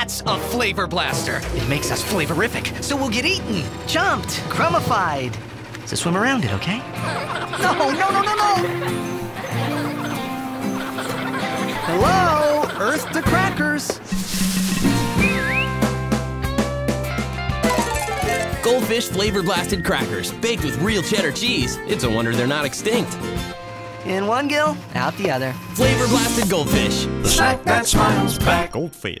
That's a flavor blaster. It makes us flavorific, so we'll get eaten, jumped, crumified. So swim around it, okay? No, no, no, no, no! Hello? Earth to crackers. Goldfish flavor blasted crackers, baked with real cheddar cheese. It's a wonder they're not extinct. In one gill, out the other. Flavor blasted goldfish. The snack that smiles back. Goldfish.